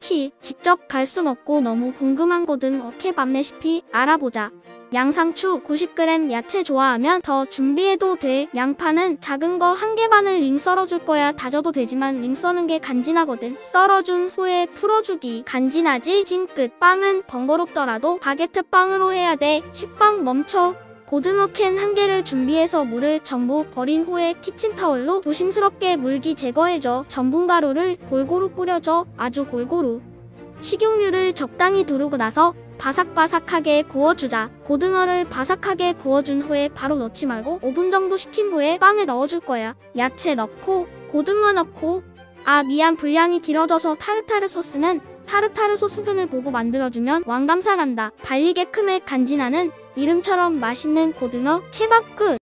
키 직접 갈 순 없고 너무 궁금한 고등어 케밥 레시피 알아보자. 양상추 90g 야채 좋아하면 더 준비해도 돼. 양파는 작은 거 한 개 반을 링 썰어줄 거야. 다져도 되지만 링 써는 게 간지나거든. 썰어준 후에 풀어주기. 간지나지? 찐끝. 빵은 번거롭더라도 바게트 빵으로 해야 돼. 식빵 멈춰. 고등어 캔 한 개를 준비해서 물을 전부 버린 후에 키친타월로 조심스럽게 물기 제거해줘. 전분 가루를 골고루 뿌려줘. 아주 골고루. 식용유를 적당히 두르고 나서 바삭바삭하게 구워주자. 고등어를 바삭하게 구워준 후에 바로 넣지 말고 5분 정도 식힌 후에 빵에 넣어줄 거야. 야채 넣고 고등어 넣고 아 미안 분량이 길어져서 타르타르 소스는 타르타르 소스편을 보고 만들어주면 왕감사난다. 발리게 큼에 간지나는 이름처럼 맛있는 고등어 케밥 끝!